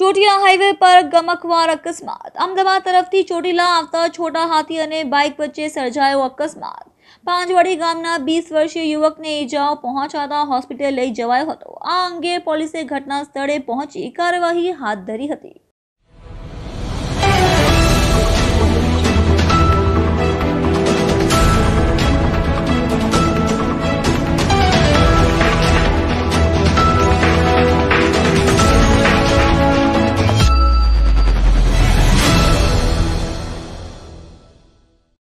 Chotila highway પર ગમકવાર અકસ્માત. અમદાવાદ તરફથી ચોટીલા આવતા છોટા હાથી અને બાઇક વચ્ચે સર્જાયો અકસ્માત. પાંચવાડી ગામના વીસ વર્ષીય યુવકને ઈજાઓ પહોંચાતા હોસ્પિટલ લઈ જવાયો હતો. આ અંગે પોલીસે ઘટના સ્થળે પહોંચી કાર્યવાહી હાથ ધરી હતી.